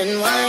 and why?